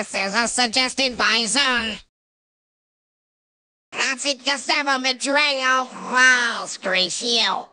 This is a suggested by Zoom. That's it, Gustavo Madreo. Wow, screech you.